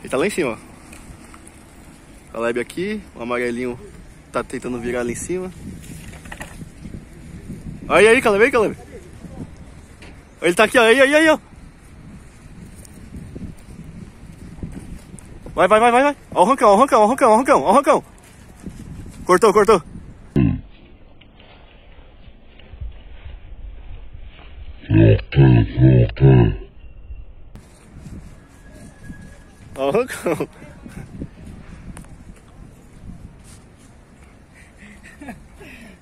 Ele tá lá em cima, ó. Caleb aqui, o amarelinho tá tentando virar ali em cima. Aí, aí, Caleb, aí, Caleb. Ele tá aqui, ó, aí, aí, aí, ó. Vai, vai, vai, vai, vai. Ó o rancão, ó o rancão, ó o rancão, ó o rancão, ó o rancão. Cortou, cortou. Ó o rancão.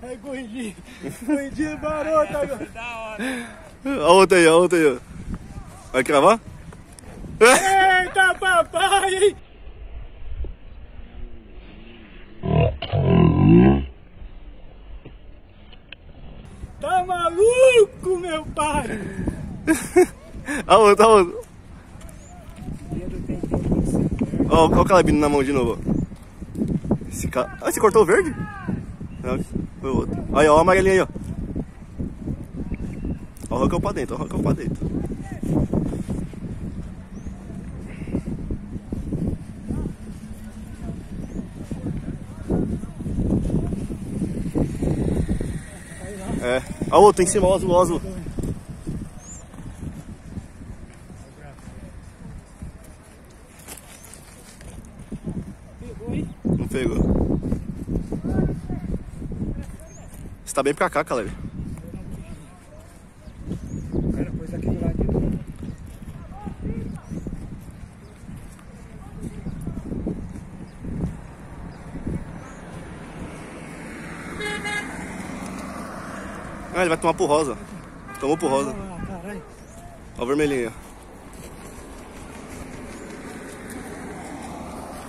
Aí, corrigir. Corrigir barota agora. Da hora. Ó a outra aí, ó a outra aí, ó. Vai cravar? Eita, papai! Tá maluco, meu pai? A outra, a outra. Ó, ó o calabino na mão de novo, ó. Esse cara... Ah, você cortou o verde? Não, foi o outro. Aí, ó, o amarelinho aí, ó. Ó o rancão pra dentro, ó o rancão pra dentro. É. A outra em cima, ó, azul, ó, azul. Pegou, hein? Não pegou. Você tá bem pra cá, Caleb. Cara pôs aqui do lado. Ah, ele vai tomar pro rosa. Tomou pro rosa. Ah, caralho. Ó o vermelhinho.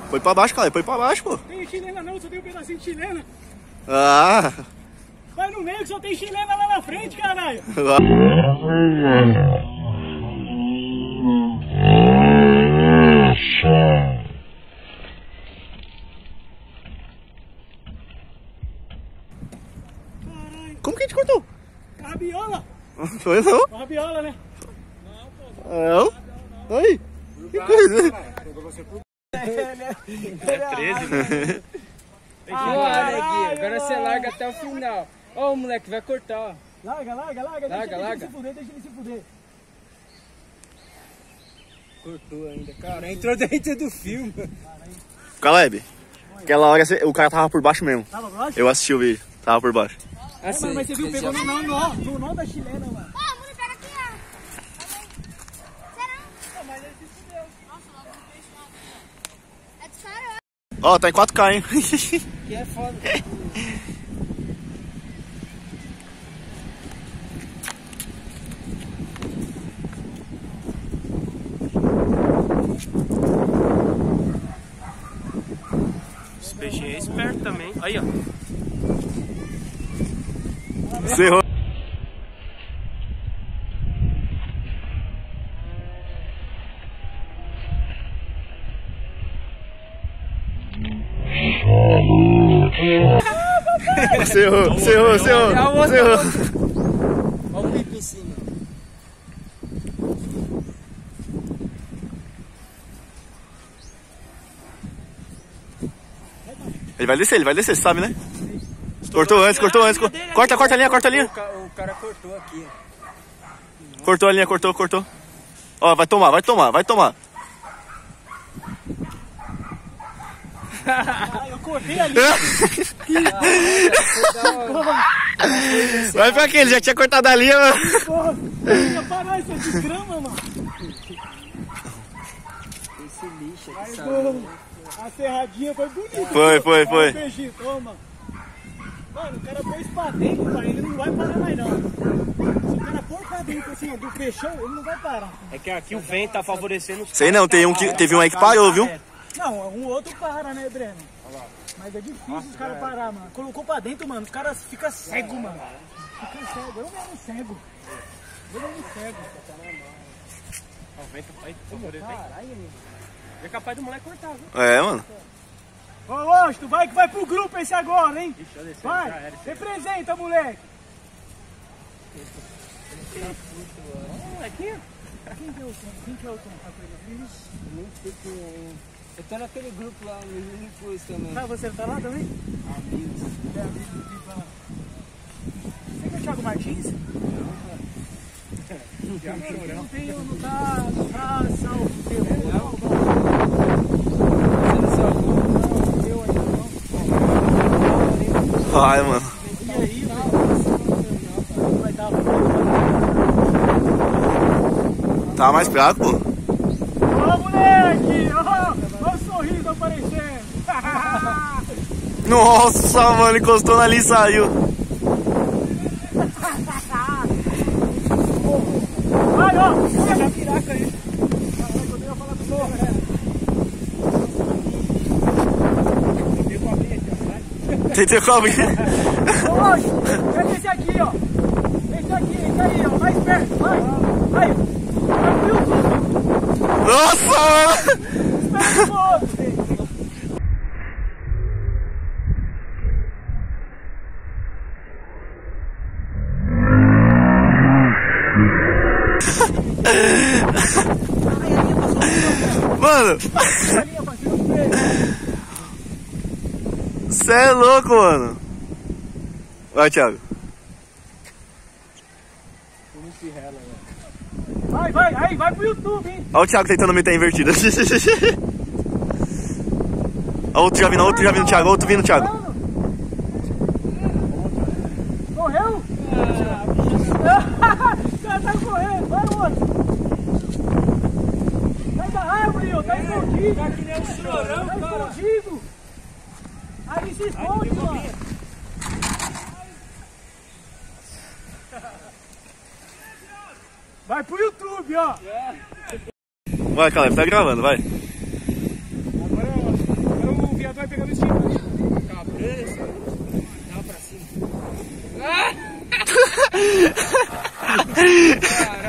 Foi pra baixo, Caleb. Foi pra baixo, pô. Tem chilena não, só tem um pedacinho de chilena. Ah! Vai no meio que só tem chilena lá na frente, caralho. Como que a gente cortou? A rabiola. Foi não? A rabiola, né? Não? Aí. Que coisa. É 13, né? Olha aqui, agora você larga até o final. Ó, o moleque vai cortar, ó. Larga, larga, larga. Larga, deixa, deixa larga. ele se fuder, deixa ele se fuder. Cortou ainda, cara. Entrou dentro do filme. Caleb. Aquela hora o cara tava por baixo mesmo. Tava baixo? Eu assisti o vídeo. Tava por baixo. É, Assim, mas, você viu, pegou no nó, no nó da chilena, mano. Ó, a mulher pega aqui, ó. Será? mas ele se fudeu. Nossa, logo no peixe Ó, tá em 4K, hein? Que é foda. Esse peixinho é esperto também. Aí, ó. Você Você errou, você errou, você errou, você errou. Olha o pipo em cima. Ele vai descer, ele vai descer, você sabe, né? Cortou antes, cortou antes. co- Corta, corta a linha, corta a linha. O, ca- o cara cortou aqui. Cortou a linha, cortou, cortou. Ó, vai tomar, vai tomar, vai tomar. Eu cortei ali. Vai pra quê? Ele já tinha cortado a linha, mano. Porra, parar isso de grama, mano. Esse lixo aqui, sabe? a serradinha foi bonita. Foi, foi, Olha foi. o peixinho, toma. Mano, o cara pôs pra dentro, pai, ele não vai parar mais não. Se o cara pôr pra dentro assim, ó, do peixão, ele não vai parar. É que aqui o vento tá favorecendo os Sei não, tem um que, teve um aí que parou, viu? Não, um outro para, né, Breno? Mas é difícil os caras parar, mano. Colocou pra dentro, mano, os caras ficam cegos, mano. Fica cego, eu mesmo cego. Eu mesmo cego. Ó, O vento vai favorecendo. É capaz do moleque cortar, viu? É, mano. Ô, Osto, tu vai que vai pro grupo esse agora, hein? Deixa eu descer. Vai, era. representa, moleque. Molequinho. Quem que é o Tom? Quem que é o Tom? Nem sei quem é. Eu tô naquele grupo lá, no Unicus também. Ah, você tá lá também? Amigos. É, amigo de Ivan. Você que é o Thiago Martins? Não tem, não tá, não tá salvo. Não, Você não salvou? não, teu ainda não. Ai, mano. E aí, velho? Vai dar Tá mais fraco, pô. Ô, moleque! Ó, ó o sorriso aparecendo! Nossa, mano, encostou ali e saiu. Vai, ó! Olha a piraca aí! Eu falar do sorro, né? Tentei cobrir. Lógico! Pega esse aqui, ó! Esse aqui, esse aí, ó! Mais perto, vai! Vai! Nossa, mano. Mano, você é louco, mano. Vai, Thiago. Vai, vai! Aí, vai pro YouTube, hein! Olha o Thiago tentando meter a invertida. Olha outro já vindo, outro já vindo, Thiago. Outro vindo, Thiago. Correu? O cara tá correndo, vai outro! Ó! Tá escondido! Tá que nem um chorão, Tá escondido! Aí se esconde, mano! Vai pro YouTube, ó! Vai, Caleb, tá gravando, vai. Agora, agora o viado vai pegar o vestido. Cabeça. Dá pra cima. Ah!